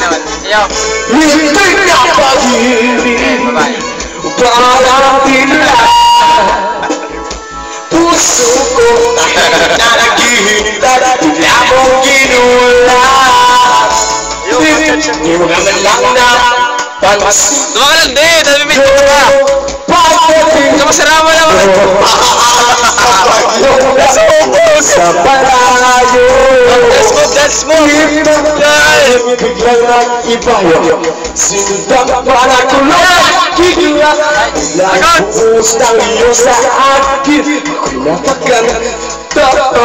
naman. Iyo. Hindi na pag-ibig. Parang tila Puso ko na naghihintay Bigla mong ginula Hindi mo naman lang na Pansin Duma ka lang din! Nabibig ka ka! Pagdating Kamasarama naman! Kapag yung sa Kiglana ibayo Sinda barakula Kigla La kusta yosa akif Kunapakan Tata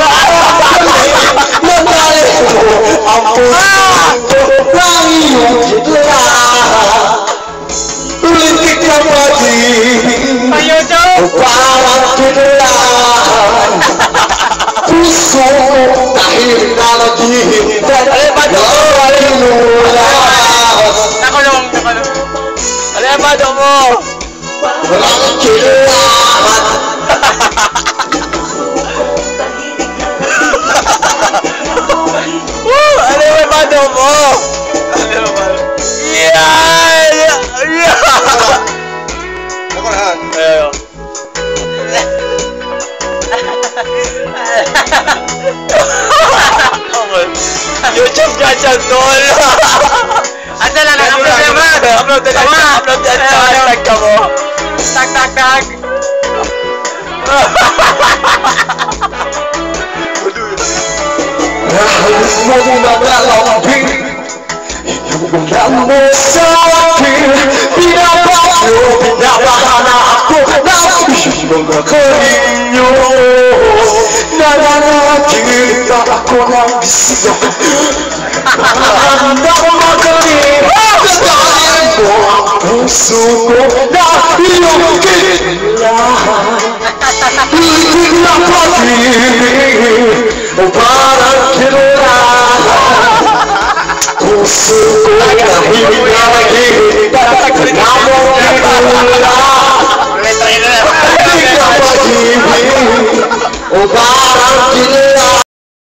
Ano pado mo? Ano yung Nalulula Nakulong! Nakulong! Ano pado mo? Walang kailangan Woo! Ano pado mo? Ano yung pado? Yan! Yan! Ako YouTube channel tol. Ano na lang upload na man. Upload na lang. Upload na lang. Tak tak tak. Tag tag tag. Mong mà ra lòng tin Dùng đám mô xa kia Đi đá bác đồ Đi đá bác hà nạ Cô đá bác Dùng đá khơi Lacona vicia Andam magari Andam Pusuko Na yukila Itigna pati Mubarak kila E o yukila Namo kila Itigna pati Mubarak kila